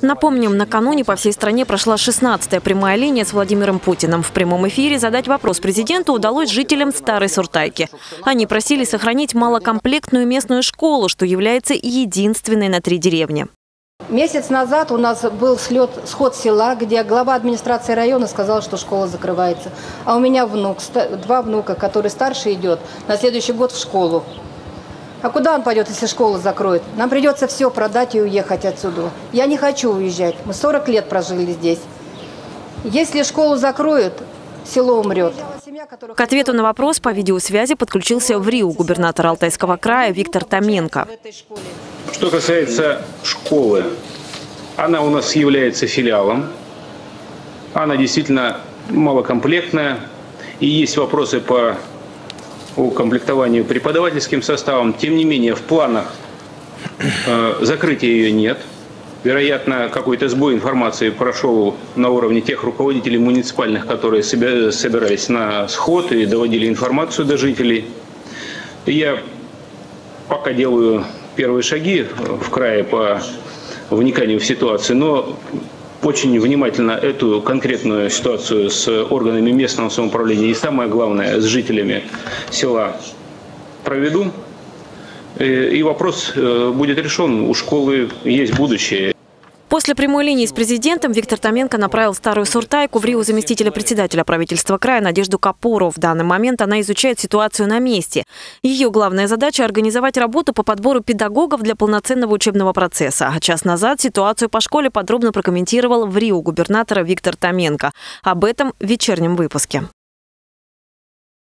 Напомним, накануне по всей стране прошла 16-я прямая линия с Владимиром Путиным. В прямом эфире задать вопрос президенту удалось жителям Старой Суртайки. Они просили сохранить малокомплектную местную школу, что является единственной на три деревни. Месяц назад у нас был слет, сход села, где глава администрации района сказал, что школа закрывается. А у меня внук, два внука, который старше идет, на следующий год в школу. А куда он пойдет, если школу закроют? Нам придется все продать и уехать отсюда. Я не хочу уезжать. Мы 40 лет прожили здесь. Если школу закроют, село умрет. К ответу на вопрос по видеосвязи подключился в Рио губернатор Алтайского края Виктор Томенко. Что касается школы, она у нас является филиалом. Она действительно малокомплектная. И есть вопросы по укомплектованию преподавательским составом. Тем не менее, в планах э, закрытия ее нет. Вероятно, какой-то сбой информации прошел на уровне тех руководителей муниципальных, которые собирались на сход и доводили информацию до жителей. Я пока делаю первые шаги в крае по вниканию в ситуацию, но очень внимательно эту конкретную ситуацию с органами местного самоуправления и самое главное с жителями села проведу. Э, и вопрос э, будет решен. У школы есть будущее. После прямой линии с президентом Виктор Томенко направил старую Суртайку в Рио заместителя председателя правительства края Надежду Капуру. В данный момент она изучает ситуацию на месте. Ее главная задача – организовать работу по подбору педагогов для полноценного учебного процесса. А час назад ситуацию по школе подробно прокомментировал в Рио губернатора Виктор Томенко. Об этом в вечернем выпуске.